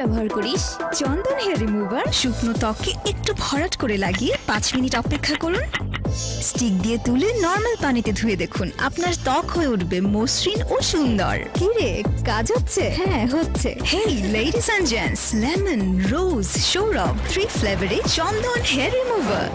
ব্যবহার করিস? চন্দন hair remover শুকনো ত্বককে একটু ভরাট করে লাগিয়ে পাঁচ মিনিট অপেক্ষা করুন। স্টিক দিয়ে তুলে নর্মাল পানিতে ধুয়ে দেখুন। আপনার ত্বক হয়ে উঠবে মসৃণ ও সুন্দর। কি রে কাজ হচ্ছে? হ্যাঁ হচ্ছে। Hey ladies and gents lemon rose Sourav three ফ্লেভারে চন্দন হেয়ার রিমুভার